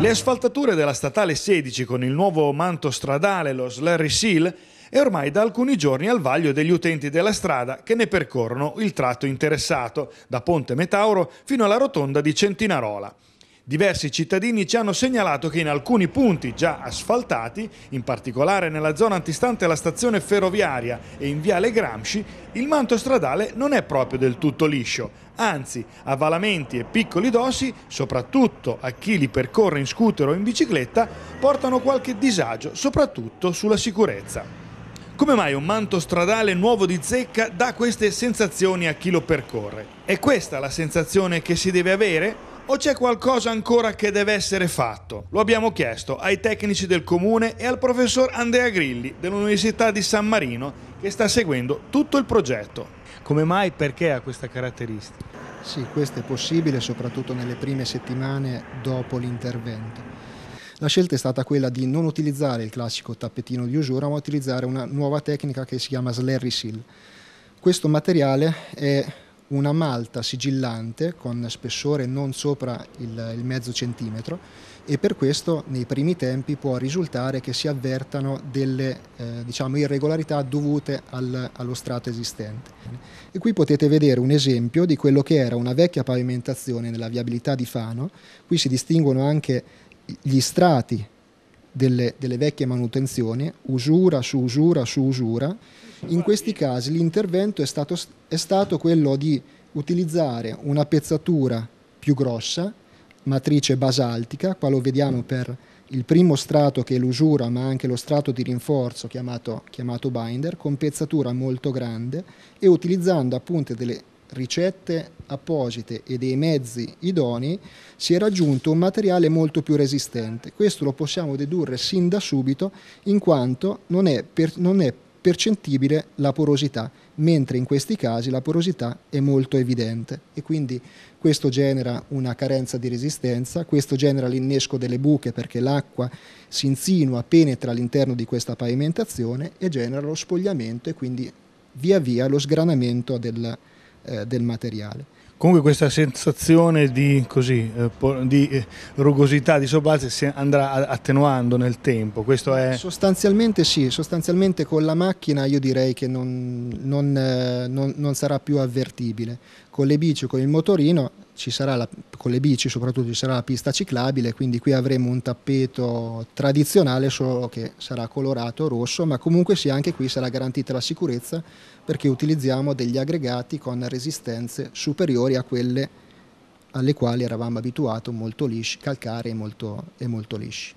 Le asfaltature della statale 16 con il nuovo manto stradale, lo Slurry Seal, è ormai da alcuni giorni al vaglio degli utenti della strada che ne percorrono il tratto interessato, da Ponte Metauro fino alla rotonda di Centinarola. Diversi cittadini ci hanno segnalato che in alcuni punti già asfaltati, in particolare nella zona antistante la stazione ferroviaria e in viale Gramsci, il manto stradale non è proprio del tutto liscio, anzi avvalamenti e piccoli dossi, soprattutto a chi li percorre in scooter o in bicicletta, portano qualche disagio, soprattutto sulla sicurezza. Come mai un manto stradale nuovo di zecca dà queste sensazioni a chi lo percorre? È questa la sensazione che si deve avere? O c'è qualcosa ancora che deve essere fatto? Lo abbiamo chiesto ai tecnici del comune e al professor Andrea Grilli dell'Università di San Marino che sta seguendo tutto il progetto. Come mai? Perché ha questa caratteristica? Sì, questo è possibile soprattutto nelle prime settimane dopo l'intervento. La scelta è stata quella di non utilizzare il classico tappetino di usura, ma utilizzare una nuova tecnica che si chiama Slurry Seal. Questo materiale è una malta sigillante con spessore non sopra il, il, mezzo centimetro e per questo nei primi tempi può risultare che si avvertano delle eh, diciamo, irregolarità dovute al, allo strato esistente. E qui potete vedere un esempio di quello che era una vecchia pavimentazione nella viabilità di Fano, qui si distinguono anche gli strati delle, delle vecchie manutenzioni, usura su usura su usura, in questi casi l'intervento è stato, è stato quello di utilizzare una pezzatura più grossa, matrice basaltica, qua lo vediamo per il primo strato che è l'usura ma anche lo strato di rinforzo chiamato, chiamato binder con pezzatura molto grande e utilizzando appunto delle ricette apposite e dei mezzi idonei si è raggiunto un materiale molto più resistente. Questo lo possiamo dedurre sin da subito in quanto non è, per, non è percettibile la porosità, mentre in questi casi la porosità è molto evidente e quindi questo genera una carenza di resistenza, questo genera l'innesco delle buche perché l'acqua si insinua, penetra all'interno di questa pavimentazione e genera lo spogliamento e quindi via via lo sgranamento del, eh, del materiale. Comunque questa sensazione di, così, eh, di eh, rugosità, di sobbalzo si andrà attenuando nel tempo, è... Sostanzialmente sì, sostanzialmente con la macchina io direi che non, non, eh, non, non sarà più avvertibile. Con le bici o con il motorino la, con le bici soprattutto ci sarà la pista ciclabile, quindi qui avremo un tappeto tradizionale solo che sarà colorato rosso, ma comunque sì anche qui sarà garantita la sicurezza perché utilizziamo degli aggregati con resistenze superiori a quelle alle quali eravamo abituati, molto lisci, calcarei e molto, e molto lisci.